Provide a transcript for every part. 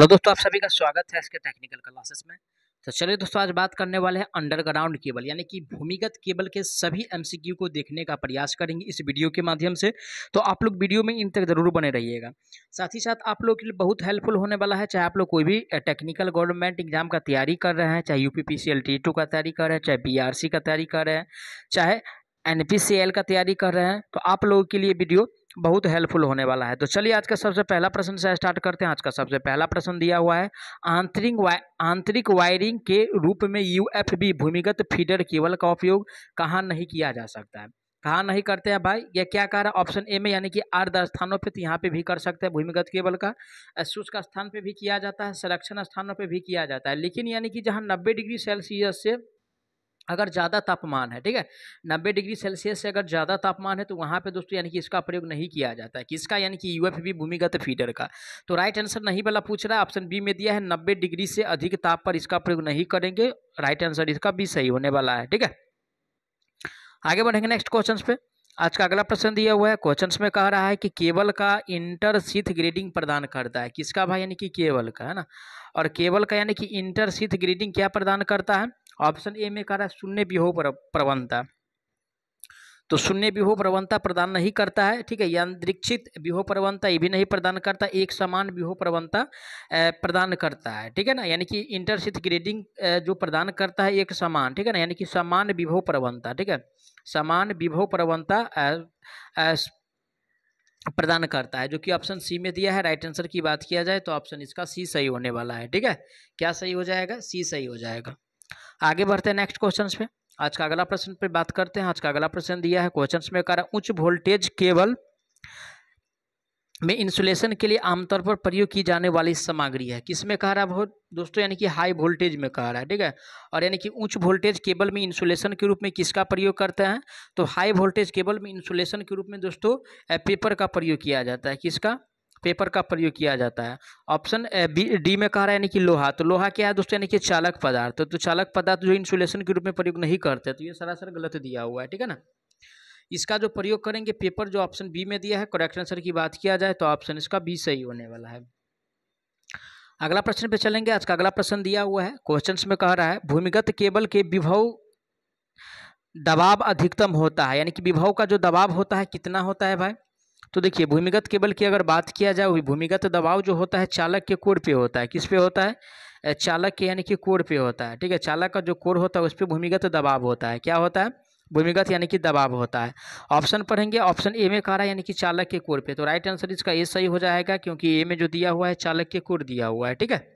Hello दोस्तों, आप सभी का स्वागत है इसके टेक्निकल क्लासेस में। तो चलिए दोस्तों, आज बात करने वाले हैं अंडरग्राउंड केबल यानी कि भूमिगत केबल के सभी एमसीक्यू को देखने का प्रयास करेंगे इस वीडियो के माध्यम से। तो आप लोग वीडियो में इन तक ज़रूर बने रहिएगा। साथ ही साथ आप लोग के लिए बहुत हेल्पफुल होने वाला है, चाहे आप लोग कोई भी टेक्निकल गवर्नमेंट एग्ज़ाम का तैयारी कर रहे हैं, चाहे यू पी का तैयारी कर रहे हैं, चाहे बी का तैयारी कर रहे हैं, चाहे एनपीसीएल का तैयारी कर रहे हैं तो आप लोगों के लिए वीडियो बहुत हेल्पफुल होने वाला है। तो चलिए आज का सबसे पहला प्रश्न से स्टार्ट करते हैं। आज का सबसे पहला प्रश्न दिया हुआ है, आंतरिक वाय आंतरिक वायरिंग के रूप में यूएफबी भूमिगत फीडर केबल का उपयोग कहाँ नहीं किया जा सकता है? कहाँ नहीं करते हैं भाई? ये क्या कह रहा है? ऑप्शन ए में, यानी कि आर्द स्थानों पर तो यहाँ पे भी कर सकते हैं भूमिगत केबल का। शुष्क स्थान पे भी किया जाता है, संरक्षण स्थानों पे भी किया जाता है। लेकिन यानी कि जहाँ नब्बे डिग्री सेल्सियस से अगर ज़्यादा तापमान है, ठीक है? नब्बे डिग्री सेल्सियस से अगर ज़्यादा तापमान है तो वहाँ पे दोस्तों यानी कि इसका प्रयोग नहीं किया जाता है किसका यानी कि यूएफ भी भूमिगत फीडर का। तो राइट आंसर नहीं वाला पूछ रहा है ऑप्शन बी में दिया है, नब्बे डिग्री से अधिक ताप पर इसका प्रयोग नहीं करेंगे राइट आंसर इसका भी सही होने वाला है, ठीक है? आगे बढ़ेंगे नेक्स्ट क्वेश्चन पे। आज का अगला प्रश्न दिया हुआ है क्वेश्चन में कह रहा है कि केबल का इंटरसीथ ग्रेडिंग प्रदान करता है, किसका भाई यानी कि केबल का, है ना? और केबल का यानी कि इंटरसीथ ग्रेडिंग क्या प्रदान करता है? ऑप्शन ए में कह रहा है शून्य विहो प्रवणता। तो शून्य विहो प्रवणता प्रदान नहीं करता है, ठीक है यांत्रिक्षित विहो प्रवणता, ये भी नहीं प्रदान करता, एक समान विहो प्रवणता प्रदान करता है, ठीक है ना? यानी कि इंटरसिथ ग्रेडिंग जो प्रदान करता है, एक समान, ठीक है ना? यानी कि समान विभव प्रवणता, ठीक है? समान विभव प्रवणता प्रदान करता है, जो कि ऑप्शन सी में दिया है, राइट आंसर की बात किया जाए तो ऑप्शन इसका सी सही होने वाला है, ठीक है? क्या सही हो जाएगा? सी सही हो जाएगा। आगे बढ़ते हैं नेक्स्ट क्वेश्चन पे। आज का अगला प्रश्न पे बात करते हैं। आज का अगला प्रश्न दिया है। क्वेश्चन में कह रहा है, उच्च वोल्टेज केबल में इंसुलेशन के लिए आमतौर पर प्रयोग की जाने वाली सामग्री है। किसमें कह रहा है, बहुत दोस्तों, यानी कि हाई वोल्टेज में कह रहा है, ठीक है? और यानी कि उच्च वोल्टेज केबल में इंसुलेशन के रूप में किसका प्रयोग करते हैं? तो हाई वोल्टेज केबल में इंसुलेशन के रूप में दोस्तों पेपर का प्रयोग किया जाता है। किसका? पेपर का प्रयोग किया जाता है। ऑप्शन बी, डी में कह रहा है यानी कि लोहा। तो लोहा क्या है दोस्तों? यानी कि चालक पदार्थ। तो चालक पदार्थ जो इंसुलेशन के रूप में प्रयोग नहीं करते तो ये सरासर गलत दिया हुआ है, ठीक है ना? इसका जो प्रयोग करेंगे, पेपर जो ऑप्शन बी में दिया है करेक्ट आंसर की बात किया जाए तो ऑप्शन इसका बी सही होने वाला है। अगला प्रश्न पे चलेंगे। आज का अगला प्रश्न दिया हुआ है। क्वेश्चन में कह रहा है, भूमिगत केबल के विभव दबाव अधिकतम होता है। यानी कि विभव का जो दबाव होता है, कितना होता है भाई? तो देखिए, भूमिगत केबल की अगर बात किया जाए, वही भूमिगत दबाव जो होता है, चालक के कोर पे होता है। किस पे होता है? चालक के यानी कि कोर पे होता है, ठीक है? चालक का जो कोर होता है, उस पर भूमिगत दबाव होता है। क्या होता है? भूमिगत यानी कि दबाव होता है। ऑप्शन पढ़ेंगे, ऑप्शन ए में कह रहा है, यानी कि चालक के कोर पे। तो राइट आंसर इसका ए सही हो जाएगा, क्योंकि ए में जो दिया हुआ है, चालक के कोर दिया हुआ है, ठीक है?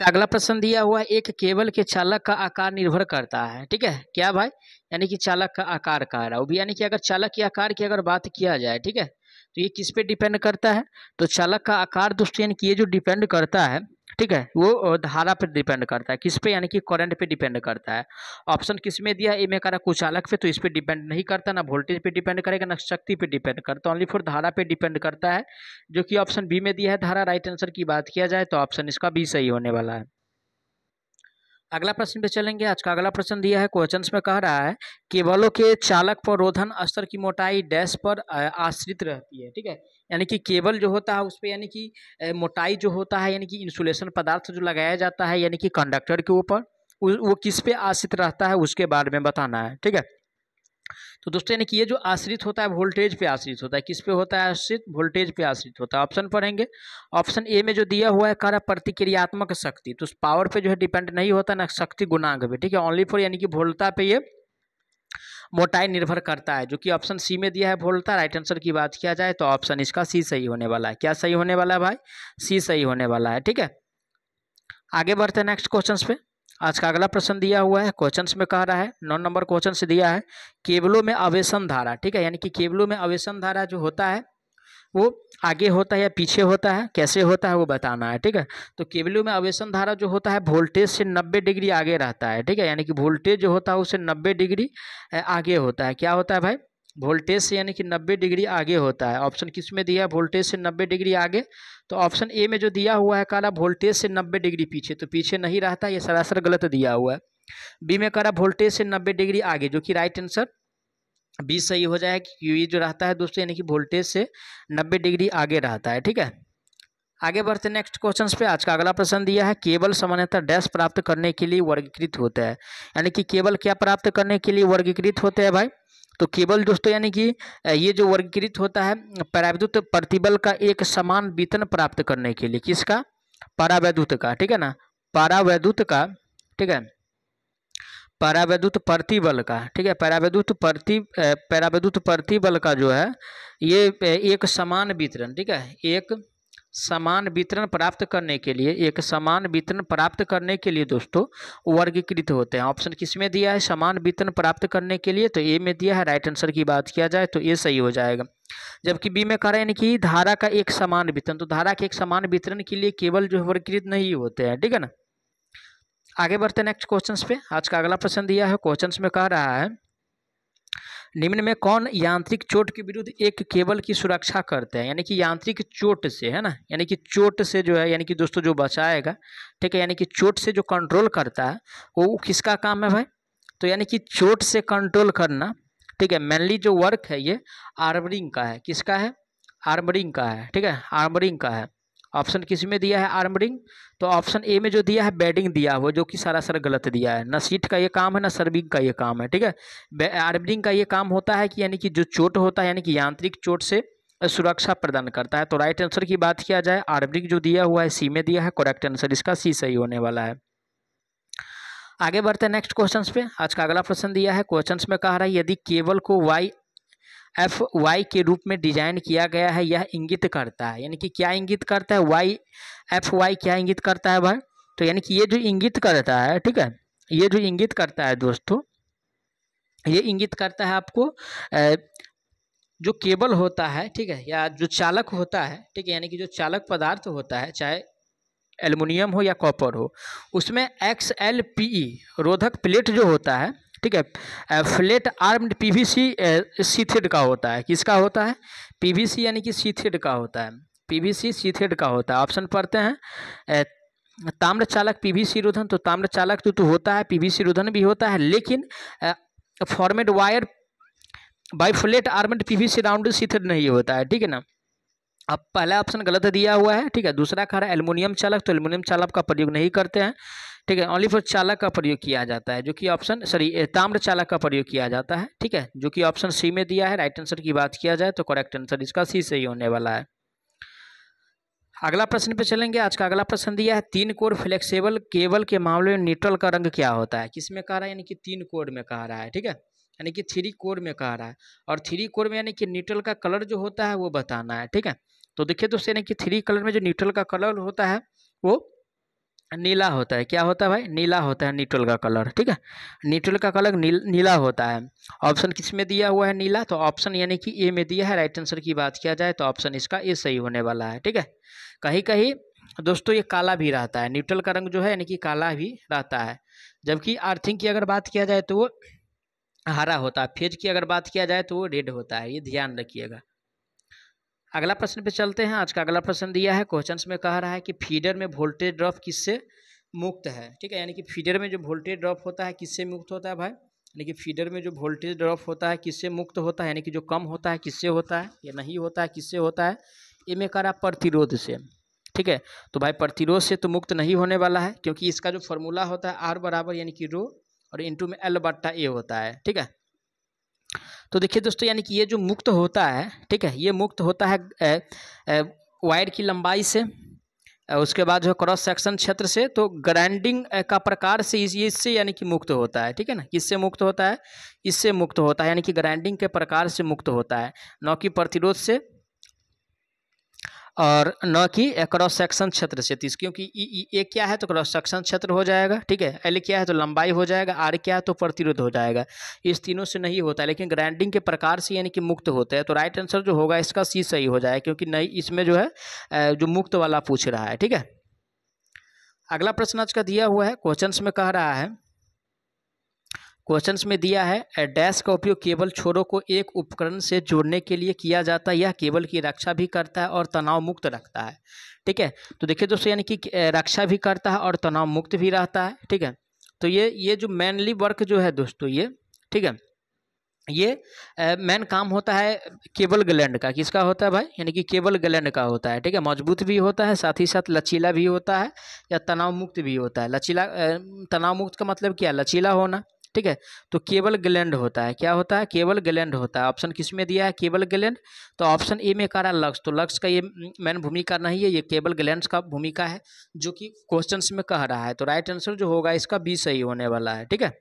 अगला प्रश्न दिया हुआ एक केबल के चालक का आकार निर्भर करता है। ठीक है? क्या भाई? यानी कि चालक का आकार कह रहा? है वो भी यानी कि अगर चालक के आकार की अगर बात किया जाए, ठीक है? तो ये किस पे डिपेंड करता है? तो चालक का आकार दोस्तों यानी कि ये जो डिपेंड करता है, ठीक है, वो धारा पर डिपेंड करता है। किस पे? यानी कि करंट पे डिपेंड करता है। ऑप्शन किसमें दिया? ए में करा कुचालक पे तो इस पे डिपेंड नहीं करता, ना वोल्टेज पे डिपेंड करेगा, ना शक्ति पे डिपेंड करता ओनली फॉर धारा पे डिपेंड करता है, जो कि ऑप्शन बी में दिया है। धारा राइट आंसर की बात किया जाए तो ऑप्शन इसका बी सही होने वाला है। अगला प्रश्न पे चलेंगे। आज का अगला प्रश्न दिया है क्वेश्चन में कह रहा है केबलों के चालक पर रोधन स्तर की मोटाई डैश पर आश्रित रहती है, ठीक है? यानी कि केबल जो होता है, उस पर यानी कि मोटाई जो होता है, यानी कि इंसुलेशन पदार्थ जो लगाया जाता है, यानी कि कंडक्टर के ऊपर वो किस पे आश्रित रहता है, उसके बारे में बताना है, ठीक है? तो दोस्तों, यानी कि ये जो आश्रित होता है वोल्टेज पे आश्रित होता है। किस पे होता है आश्रित? वोल्टेज पे आश्रित होता है। ऑप्शन पढ़ेंगे। ऑप्शन ए में जो दिया हुआ है कह रहा प्रतिक्रियात्मक शक्ति। तो पावर पे जो है डिपेंड नहीं होता ना, शक्ति गुणांक पे। ठीक है? ओनली फॉर यानी कि वोल्टा पे ये मोटाई निर्भर करता है। जो कि ऑप्शन सी में दिया है वोल्टा राइट आंसर की बात किया जाए तो ऑप्शन इसका सी सही होने वाला है। क्या सही होने वाला है भाई? सी सही होने वाला है। ठीक है? आगे बढ़ते हैं नेक्स्ट क्वेश्चन पे। आज का अगला प्रश्न दिया हुआ है क्वेश्चन में कह रहा है, नौ नंबर क्वेश्चन से दिया है, केबलों में आवेशन धारा, ठीक है? यानी कि केबलों में आवेशन धारा जो होता है, वो आगे होता है या पीछे होता है, कैसे होता है वो बताना है, ठीक है? तो केबलों में आवेशन धारा जो होता है वोल्टेज से 90 डिग्री आगे रहता है, ठीक है? यानी कि वोल्टेज जो होता है उसे 90 डिग्री आगे होता है। क्या होता है भाई? वोल्टेज से यानी कि नब्बे डिग्री आगे होता है। ऑप्शन किसमें दिया है? वोल्टेज से नब्बे डिग्री आगे। तो ऑप्शन ए में जो दिया हुआ है काला वोल्टेज से नब्बे डिग्री पीछे। तो पीछे नहीं रहता, ये सरासर गलत दिया हुआ है। बी में करा वोल्टेज से नब्बे डिग्री आगे, जो कि राइट आंसर बी सही हो जाए क्योंकि ये जो रहता है दोस्तों, यानी कि वोल्टेज से नब्बे डिग्री आगे रहता है, ठीक है? आगे बढ़ते नेक्स्ट क्वेश्चन पे। आज का अगला प्रश्न दिया है, केवल सामान्यतः डैश प्राप्त करने के लिए वर्गीकृत होता है। यानी कि केवल क्या प्राप्त करने के लिए वर्गीकृत होते हैं भाई? तो केवल दोस्तों यानी कि ये जो वर्गीकृत होता है, पराविद्युत प्रतिबल का एक समान वेतन प्राप्त करने के लिए, किसका? परावैद्युत का, ठीक है ना? परावैद्युत का, ठीक है? परावैद्युत प्रतिबल का, ठीक है? परावैद्युत प्रति परावैद्युत प्रतिबल का जो है, ये एक समान वितरण, ठीक है? एक समान वितरण प्राप्त करने के लिए, एक समान वितरण प्राप्त करने के लिए दोस्तों, वर्गीकृत होते हैं। ऑप्शन किसमें दिया है? समान वितरण प्राप्त करने के लिए तो ए में दिया है, राइट आंसर की बात किया जाए तो ये सही हो जाएगा। जबकि बी में कह रहे हैं कि धारा का एक समान वितरण तो धारा के एक समान वितरण के लिए केवल जो वर्गीकृत नहीं होते हैं, ठीक है ना? आगे बढ़ते नेक्स्ट क्वेश्चन पे। आज का अगला प्रश्न दिया है क्वेश्चन में कह रहा है निम्न में कौन यांत्रिक चोट के विरुद्ध एक केबल की सुरक्षा करते हैं? यानी कि यांत्रिक चोट से, है ना? यानी कि चोट से जो है, यानी कि दोस्तों जो बचाएगा, ठीक है? यानी कि चोट से जो कंट्रोल करता है, वो किसका काम है भाई? तो यानी कि चोट से कंट्रोल करना, ठीक है? मेनली जो वर्क है ये आर्मरिंग का है। किसका है? आर्मरिंग का है, ठीक है? आर्मरिंग का है। ऑप्शन किसमें दिया है आर्मरिंग तो ऑप्शन ए में जो दिया है बेडिंग दिया हुआ जो कि सारा सर गलत दिया है। न सीट का ये काम है, ना सर्विंग का ये काम है, ठीक है? आर्मरिंग का ये काम होता है कि यानी कि जो चोट होता है, यानी कि यांत्रिक चोट से सुरक्षा प्रदान करता है। तो राइट आंसर की बात किया जाए आर्मरिंग जो दिया हुआ है सी में दिया है करेक्ट आंसर इसका सी सही होने वाला है। आगे बढ़ते हैं नेक्स्ट क्वेश्चन पे। आज का अगला प्रश्न दिया है क्वेश्चन में कह रहा है, यदि केबल को वाई एफ़ वाई के रूप में डिज़ाइन किया गया है, यह इंगित करता है। यानी कि क्या इंगित करता है? वाई एफ़ वाई क्या इंगित करता है भाई? तो यानी कि ये जो इंगित करता है, ठीक है? ये जो इंगित करता है दोस्तों, ये इंगित करता है आपको जो केबल होता है, ठीक है? या जो चालक होता है, ठीक है? यानी कि जो चालक पदार्थ होता है, चाहे एल्युमिनियम हो या कॉपर हो, उसमें एक्स एल पी ई रोधक प्लेट जो होता है ठीक है फ्लेट आर्म्ड पीवीसी सीथेड का होता है। किसका होता है? पीवीसी यानी कि सीथेड का होता है। पीवीसी सीथेड का होता है। ऑप्शन पढ़ते हैं। ताम्र चालक पीवीसी रोधन तो ताम्र चालक तो, तो होता है पीवीसी रोधन भी होता है लेकिन format wire by flat armed PVC round sheathed नहीं होता है ठीक है ना? अब पहला ऑप्शन गलत दिया हुआ है, ठीक है? दूसरा खा रहा है एल्युमिनियम चालक तो एल्युमिनियम चालक का प्रयोग नहीं करते हैं, ठीक है? ओनली फॉर चालक का प्रयोग किया जाता है, जो कि ऑप्शन सॉरी ताम्र चालक का प्रयोग किया जाता है, ठीक है? जो कि ऑप्शन सी में दिया है राइट आंसर की बात किया जाए तो करेक्ट आंसर इसका सी सही होने वाला है। अगला प्रश्न पे चलेंगे, आज का अगला प्रश्न दिया है, तीन कोर फ्लेक्सिबल केबल के मामले में न्यूट्रल का रंग क्या होता है? किसमें कह रहा है? यानी कि तीन कोर में कह रहा है, ठीक है? यानी कि थ्री कोर में कह रहा है, और थ्री कोर में यानी कि न्यूट्रल का कलर जो होता है, वो बताना है, ठीक है? तो देखिए दोस्तों यानी कि थ्री कलर में जो न्यूट्रल का कलर होता है वो नीला होता है। क्या होता है भाई? नीला होता है न्यूट्रल का कलर ठीक है? न्यूट्रल का कलर नील, नीला होता है। ऑप्शन किसमें दिया हुआ है नीला? तो ऑप्शन यानी कि ए में दिया है राइट आंसर की बात किया जाए तो ऑप्शन इसका ए सही होने वाला है ठीक है? कहीं कहीं दोस्तों ये काला भी रहता है न्यूट्रल का रंग जो है यानी कि काला भी रहता है। जबकि अर्थिंग की अगर बात किया जाए तो वो हरा होता है फ़ेज़ की अगर बात किया जाए तो वो रेड होता है ये ध्यान रखिएगा। अगला प्रश्न पे चलते हैं। आज का अगला प्रश्न दिया है। क्वेश्चन में कह रहा है कि फीडर में वोल्टेज ड्रॉप किससे मुक्त है? ठीक है, यानी कि फीडर में जो वोल्टेज ड्रॉप होता है, किससे मुक्त होता है भाई? यानी कि फीडर में जो वोल्टेज ड्रॉप होता है, किससे मुक्त होता है? यानी कि जो कम होता है, किससे होता है? या नहीं होता है, किससे होता है? ये में कह रहा प्रतिरोध से। ठीक है तो भाई प्रतिरोध से तो मुक्त नहीं होने वाला है, क्योंकि इसका जो फॉर्मूला होता है आर बराबर यानी कि रो और इंटू में एल बट्टा ए होता है। ठीक है तो देखिए दोस्तों, यानी कि ये जो मुक्त होता है, ठीक है, ये मुक्त होता है वायर की लंबाई से उसके बाद जो क्रॉस सेक्शन क्षेत्र से तो ग्राइंडिंग का प्रकार से इस, इससे यानी कि मुक्त होता है, ठीक है ना? किससे मुक्त होता है? इससे मुक्त होता है, यानी कि ग्राइंडिंग के प्रकार से मुक्त होता है। न कि प्रतिरोध से और न कि क्रॉस सेक्शन क्षेत्र से, तीस, क्योंकि ए क्या है तो क्रॉस सेक्शन क्षेत्र हो जाएगा, ठीक है? एल क्या है तो लंबाई हो जाएगा आर क्या है तो प्रतिरोध हो जाएगा। इस तीनों से नहीं होता, लेकिन ग्राइंडिंग के प्रकार से यानी कि मुक्त होते हैं तो राइट आंसर जो होगा इसका सी सही हो जाएगा क्योंकि नहीं, इसमें जो है जो मुक्त वाला पूछ रहा है, ठीक है? अगला प्रश्न आज का दिया हुआ है क्वेश्चन में कह रहा है क्वेश्चन में दिया है डैश का उपयोग केबल छोरों को एक उपकरण से जोड़ने के लिए किया जाता है, यह केबल की रक्षा भी करता है और तनाव मुक्त रखता है। ठीक है तो देखिए दोस्तों, यानी कि रक्षा भी करता है और तनाव मुक्त भी रहता है, ठीक है? तो ये ये जो मेनली वर्क जो है दोस्तों, ये, ठीक है? ये मेन काम होता है केबल ग्लैंड का, किसका होता है भाई? यानी कि केबल ग्लैंड का होता है, ठीक है? मज़बूत भी होता है, साथ ही साथ लचीला भी होता है या तनाव मुक्त भी होता है। लचीला तनाव मुक्त का मतलब क्या लचीला होना। ठीक है? तो केबल ग्लैंड होता है। क्या होता है? केबल ग्लैंड होता है। ऑप्शन किसमें दिया है? केबल ग्लैंड तो ऑप्शन ए में कह रहा है लक्ष्य। तो लक्ष्य का ये मेन भूमिका नहीं है। ये केबल ग्लैंड का भूमिका है, जो कि क्वेश्चन में कह रहा है। तो राइट आंसर जो होगा, इसका बी सही होने वाला है। ठीक है?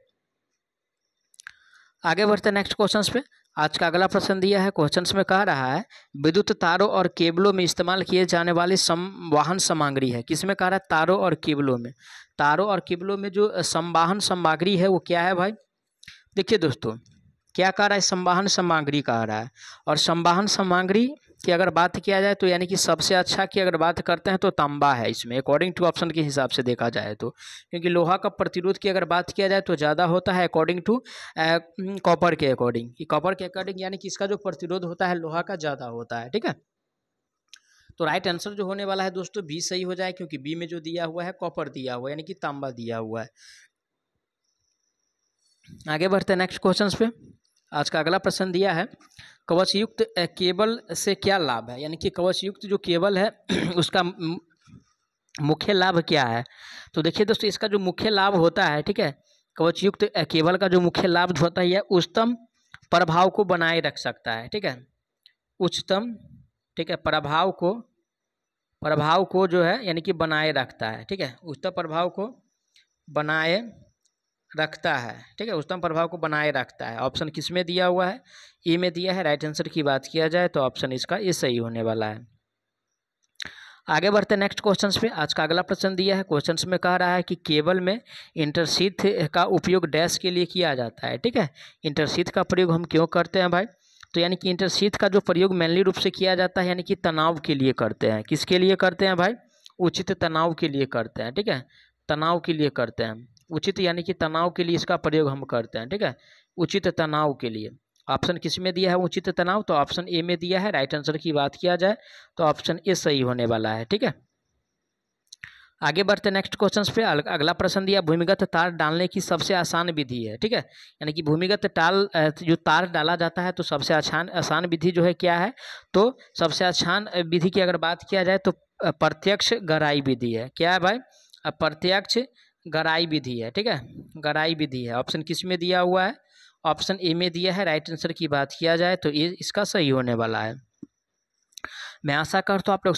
आगे बढ़ते नेक्स्ट क्वेश्चन पे। आज का अगला प्रश्न दिया है। क्वेश्चन में कह रहा है, विद्युत तारों और केबलों में इस्तेमाल किए जाने वाली सम, वाहन सामग्री है। किसमें कह रहा है? तारों और केबलों में। तारों और केबलों में जो संवाहन सामग्री है, वो क्या है भाई? देखिए दोस्तों, क्या कह रहा है? संवाहन सामग्री कह रहा है। और संवाहन सामग्री की अगर बात किया जाए तो यानी कि सबसे अच्छा की अगर बात करते हैं तो तांबा है इसमें अकॉर्डिंग टू ऑप्शन के हिसाब से देखा जाए तो। क्योंकि लोहा का प्रतिरोध की अगर बात किया जाए तो ज़्यादा होता है अकॉर्डिंग टू कॉपर के अकॉर्डिंग कि कॉपर के अकॉर्डिंग यानी कि इसका जो प्रतिरोध होता है लोहा का ज़्यादा होता है, ठीक है? तो राइट आंसर जो होने वाला है दोस्तों बी सही हो जाए क्योंकि बी में जो दिया हुआ है कॉपर दिया हुआ है, यानी कि तांबा दिया हुआ है। आगे बढ़ते हैं नेक्स्ट क्वेश्चन पे। आज का अगला प्रश्न दिया है कवच युक्त केबल से क्या लाभ है? यानी कि कवच युक्त जो केबल है, उसका मुख्य लाभ क्या है? तो देखिए दोस्तों, इसका जो मुख्य लाभ होता है, ठीक है? कवच युक्त केबल का जो मुख्य लाभ होता है यह उच्चतम प्रभाव को बनाए रख सकता है, ठीक है? उच्चतम, ठीक है, प्रभाव को प्रभाव को जो है, यानी कि बनाए रखता है, ठीक है? उच्चतम प्रभाव को बनाए रखता है, ठीक है? उच्चतम प्रभाव को बनाए रखता है। ऑप्शन किसमें दिया हुआ है? ई में दिया है, राइट आंसर की बात किया जाए तो ऑप्शन इसका ये सही होने वाला है। आगे बढ़ते नेक्स्ट क्वेश्चन पे। आज का अगला प्रश्न दिया है। क्वेश्चन में कह रहा है कि केबल में इंटरसीथ का उपयोग डैश के लिए किया जाता है, ठीक है? इंटरसीथ का प्रयोग हम क्यों करते हैं भाई? तो यानी कि इंटरसीथ का जो प्रयोग मेनली रूप से किया जाता है, यानी कि तनाव के लिए करते हैं। किसके लिए करते हैं भाई? उचित तनाव के लिए करते हैं, ठीक है? तनाव के लिए करते हैं। उचित यानी कि तनाव के लिए इसका प्रयोग हम करते हैं, ठीक है? उचित तनाव के लिए। ऑप्शन किसमें दिया है? उचित तनाव तो ऑप्शन ए में दिया है, राइट आंसर की बात किया जाए तो ऑप्शन ए सही होने वाला है, ठीक है? आगे बढ़ते नेक्स्ट क्वेश्चन पे। अगला प्रश्न दिया, भूमिगत तार डालने की सबसे आसान विधि है, ठीक है? यानी कि भूमिगत टाल जो तार डाला जाता है तो सबसे आसान आसान विधि जो है क्या है? तो सबसे आसान विधि की अगर बात किया जाए तो प्रत्यक्ष गहराई विधि है। क्या है भाई? प्रत्यक्ष गराई विधि है, ठीक है? गराई विधि है। ऑप्शन किसमें दिया हुआ है? ऑप्शन ए में दिया है राइट आंसर की बात किया जाए तो ये इसका सही होने वाला है। मैं आशा करता हूँ आप लोग